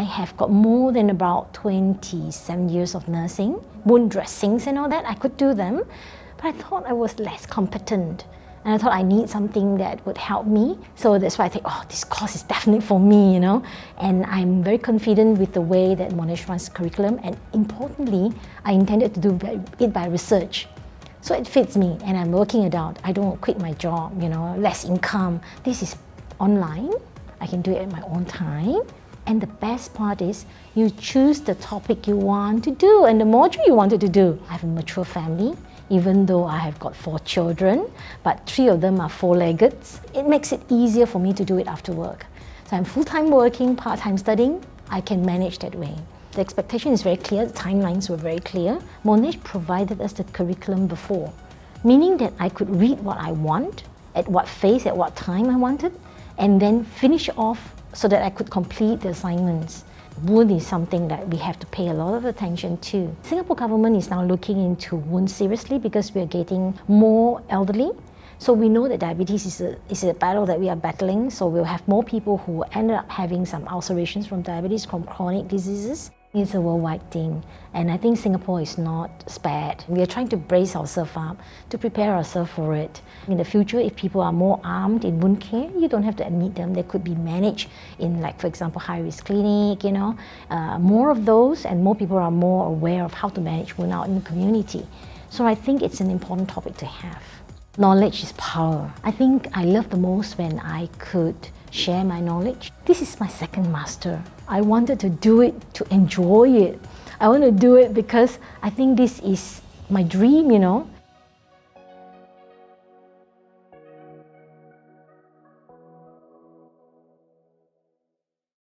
I have got more than about 27 years of nursing, wound dressings and all that, I could do them, but I thought I was less competent. And I thought I need something that would help me. So that's why I think, oh, this course is definitely for me, you know. And I'm very confident with the way that Monash runs curriculum. And importantly, I intended to do it by research. So it fits me and I'm working it out. I don't quit my job, you know, less income. This is online. I can do it at my own time. And the best part is you choose the topic you want to do and the module you wanted to do. I have a mature family even though I have got four children, but three of them are four-legged. It makes it easier for me to do it after work. So I'm full-time working, part-time studying, I can manage that way. The expectation is very clear, the timelines were very clear. Monash provided us the curriculum before, meaning that I could read what I want, at what phase, at what time I wanted, and then finish off so that I could complete the assignments wound is something that we have to pay a lot of attention to. Singapore government is now looking into wounds seriously because we are getting more elderly. So we know that diabetes is a, is a battle that we are battling. So we'll have more people who end up having some ulcerations from diabetes, from chronic diseases. It's a worldwide thing, and I think Singapore is not spared. We are trying to brace ourselves up to prepare ourselves for it. In the future, if people are more armed in wound care, you don't have to admit them. They could be managed in, like, for example, high-risk clinic, you know. Uh, more of those, and more people are more aware of how to manage wound out in the community. So I think it's an important topic to have. Knowledge is power. I think I love the most when I could share my knowledge. This is my second master. I wanted to do it to enjoy it. I want to do it because I think this is my dream, you know.